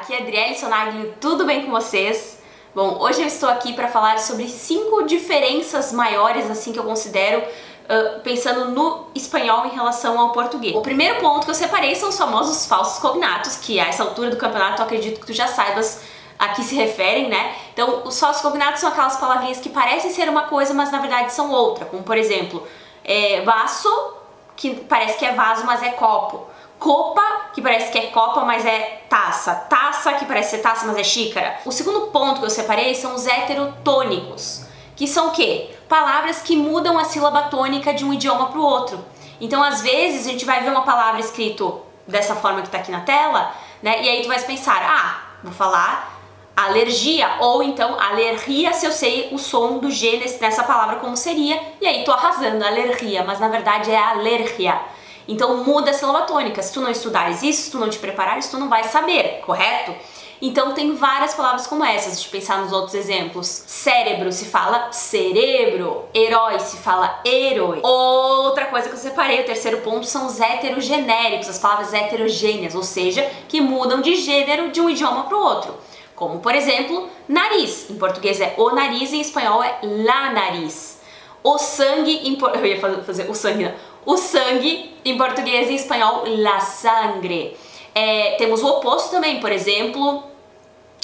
aqui é Adriele Sonaglio, tudo bem com vocês? Bom, hoje eu estou aqui para falar sobre cinco diferenças maiores, assim, que eu considero uh, pensando no espanhol em relação ao português. O primeiro ponto que eu separei são os famosos falsos cognatos, que a essa altura do campeonato eu acredito que tu já saibas a que se referem, né? Então, os falsos cognatos são aquelas palavrinhas que parecem ser uma coisa, mas na verdade são outra, como por exemplo, é, vaso, que parece que é vaso, mas é copo. Copa, que parece que é copa, mas é taça. Taça, que parece ser taça, mas é xícara. O segundo ponto que eu separei são os heterotônicos, que são o quê? Palavras que mudam a sílaba tônica de um idioma para o outro. Então, às vezes, a gente vai ver uma palavra escrito dessa forma que está aqui na tela, né? E aí tu vai pensar, ah, vou falar alergia, ou então alergia se eu sei o som do G nessa palavra como seria, e aí tô arrasando, alergia, mas na verdade é alergia. Então muda a sílaba tônica. Se tu não estudares isso, se tu não te preparares, tu não vai saber, correto? Então tem várias palavras como essas, eu pensar nos outros exemplos. Cérebro se fala cerebro, herói se fala herói. Outra coisa que eu separei, o terceiro ponto, são os heterogenéricos, as palavras heterogêneas, ou seja, que mudam de gênero de um idioma para o outro. Como, por exemplo, nariz. Em português é o nariz, em espanhol é la nariz. O sangue, em eu ia fazer o sangue, não o sangue, em português e em espanhol, la sangre. É, temos o oposto também, por exemplo,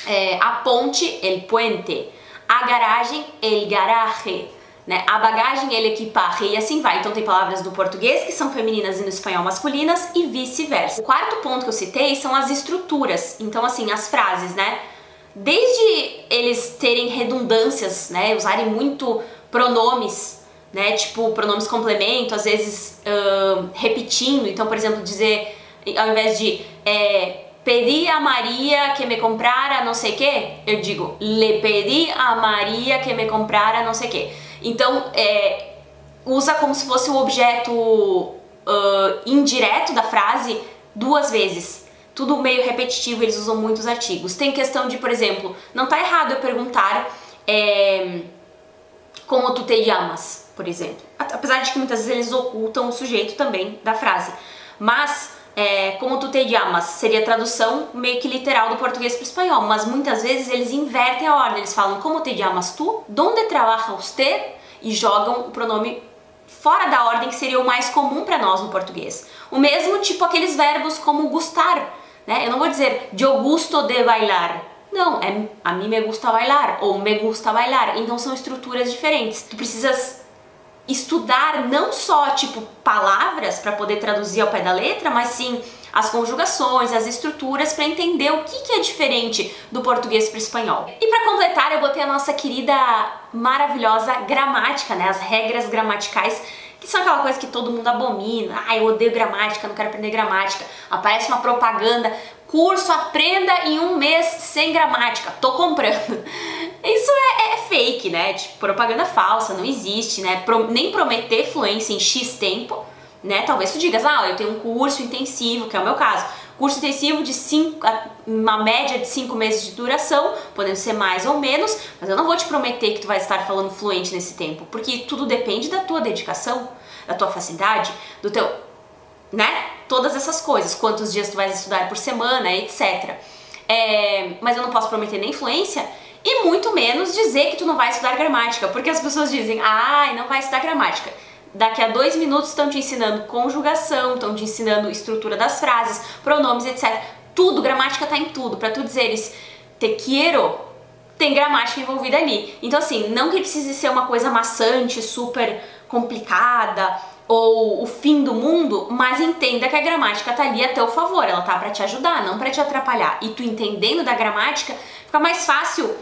é, a ponte, el puente. A garagem, el garaje. Né? A bagagem, el equipaje e assim vai. Então tem palavras do português que são femininas e no espanhol masculinas e vice-versa. O quarto ponto que eu citei são as estruturas. Então assim, as frases, né? Desde eles terem redundâncias, né? Usarem muito pronomes né? Tipo, pronomes complemento, às vezes uh, repetindo. Então, por exemplo, dizer, ao invés de é, pedi a Maria que me comprara não sei o que, eu digo, le pedi a Maria que me comprara não sei que. Então, é, usa como se fosse o objeto uh, indireto da frase duas vezes. Tudo meio repetitivo, eles usam muitos artigos. Tem questão de, por exemplo, não tá errado eu perguntar é, como tu te chamas por exemplo. Apesar de que muitas vezes eles ocultam o sujeito também da frase. Mas, é, como tu te llamas, seria tradução meio que literal do português para o espanhol, mas muitas vezes eles invertem a ordem, eles falam como te llamas tu, donde trabaja usted, e jogam o pronome fora da ordem que seria o mais comum para nós no português. O mesmo tipo aqueles verbos como gustar, né? Eu não vou dizer yo gusto de bailar, não, é a mim me gusta bailar ou me gusta bailar. Então são estruturas diferentes. Tu precisas estudar não só tipo palavras para poder traduzir ao pé da letra, mas sim as conjugações, as estruturas para entender o que, que é diferente do português para o espanhol. E para completar, eu botei a nossa querida maravilhosa gramática, né, as regras gramaticais que são aquela coisa que todo mundo abomina. Ah, eu odeio gramática, não quero aprender gramática. Aparece uma propaganda, curso aprenda em um mês sem gramática. Tô comprando. Isso é, é, fake, né? Tipo, propaganda falsa, não existe, né? Pro, nem prometer fluência em X tempo, né? Talvez tu digas, ah, eu tenho um curso intensivo, que é o meu caso. Curso intensivo de cinco, uma média de 5 meses de duração, podendo ser mais ou menos, mas eu não vou te prometer que tu vai estar falando fluente nesse tempo, porque tudo depende da tua dedicação, da tua facilidade, do teu, né? Todas essas coisas, quantos dias tu vais estudar por semana, etc. É, mas eu não posso prometer nem fluência e muito menos dizer que tu não vai estudar gramática, porque as pessoas dizem, ai, ah, não vai estudar gramática. Daqui a dois minutos estão te ensinando conjugação, estão te ensinando estrutura das frases, pronomes, etc. Tudo, gramática está em tudo. Para tu dizeres te quiero, tem gramática envolvida ali. Então assim, não que precise ser uma coisa maçante, super complicada ou o fim do mundo, mas entenda que a gramática tá ali a teu favor, ela tá para te ajudar, não para te atrapalhar. E tu entendendo da gramática, fica mais fácil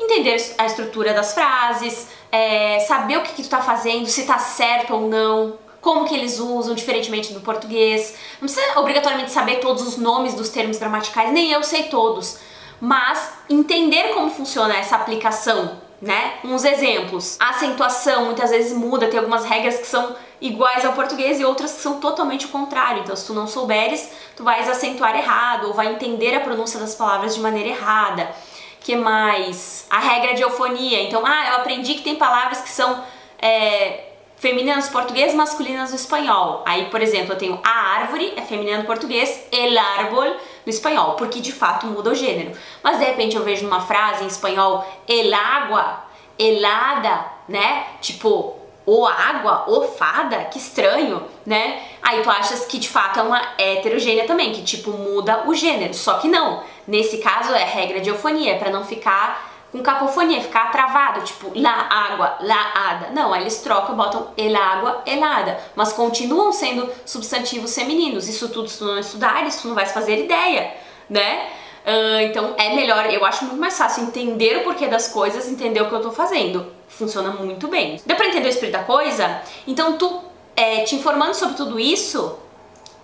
entender a estrutura das frases, é, saber o que, que tu tá fazendo, se tá certo ou não, como que eles usam, diferentemente do português. Não precisa obrigatoriamente saber todos os nomes dos termos gramaticais, nem eu sei todos, mas entender como funciona essa aplicação, né? Uns exemplos. A acentuação muitas vezes muda, tem algumas regras que são iguais ao português e outras que são totalmente o contrário. Então, se tu não souberes, tu vais acentuar errado ou vai entender a pronúncia das palavras de maneira errada que mais? A regra de eufonia. Então, ah, eu aprendi que tem palavras que são é, femininas no português, masculinas no espanhol. Aí, por exemplo, eu tenho a árvore, é feminina no português, el árbol no espanhol, porque de fato muda o gênero. Mas de repente eu vejo numa frase em espanhol el agua, helada, né? Tipo, ou água, ou fada, que estranho, né? Aí tu achas que de fato é uma heterogênea também, que tipo muda o gênero. Só que não. Nesse caso é regra de eufonia, é para não ficar com cacofonia, ficar travado, tipo, la água, la ada. Não, aí eles trocam, botam el água, helada, mas continuam sendo substantivos femininos. Isso tudo se tu não estudar, isso tu não vai fazer ideia, né? Uh, então é melhor, eu acho muito mais fácil entender o porquê das coisas, entender o que eu tô fazendo. Funciona muito bem. Deu pra entender o espírito da coisa? Então tu, é, te informando sobre tudo isso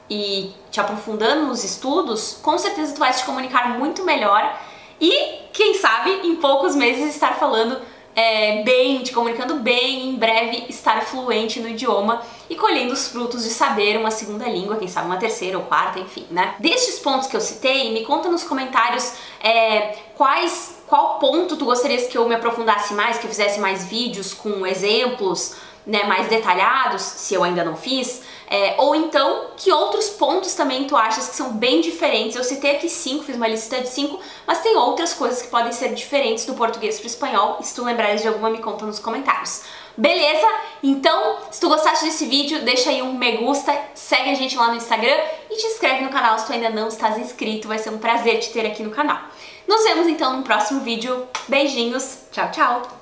e te aprofundando nos estudos, com certeza tu vai se comunicar muito melhor e, quem sabe, em poucos meses estar falando é, bem, te comunicando bem, em breve estar fluente no idioma e colhendo os frutos de saber uma segunda língua, quem sabe uma terceira ou quarta, enfim, né? Destes pontos que eu citei, me conta nos comentários é, quais, qual ponto tu gostarias que eu me aprofundasse mais, que eu fizesse mais vídeos com exemplos, né, mais detalhados, se eu ainda não fiz, é, ou então que outros pontos também tu achas que são bem diferentes. Eu citei aqui cinco, fiz uma lista de cinco, mas tem outras coisas que podem ser diferentes do português para o espanhol. Se tu lembrares de alguma, me conta nos comentários. Beleza? Então, se tu gostaste desse vídeo, deixa aí um me gusta, segue a gente lá no Instagram e te inscreve no canal se tu ainda não estás inscrito. Vai ser um prazer te ter aqui no canal. Nos vemos então no próximo vídeo. Beijinhos, tchau, tchau!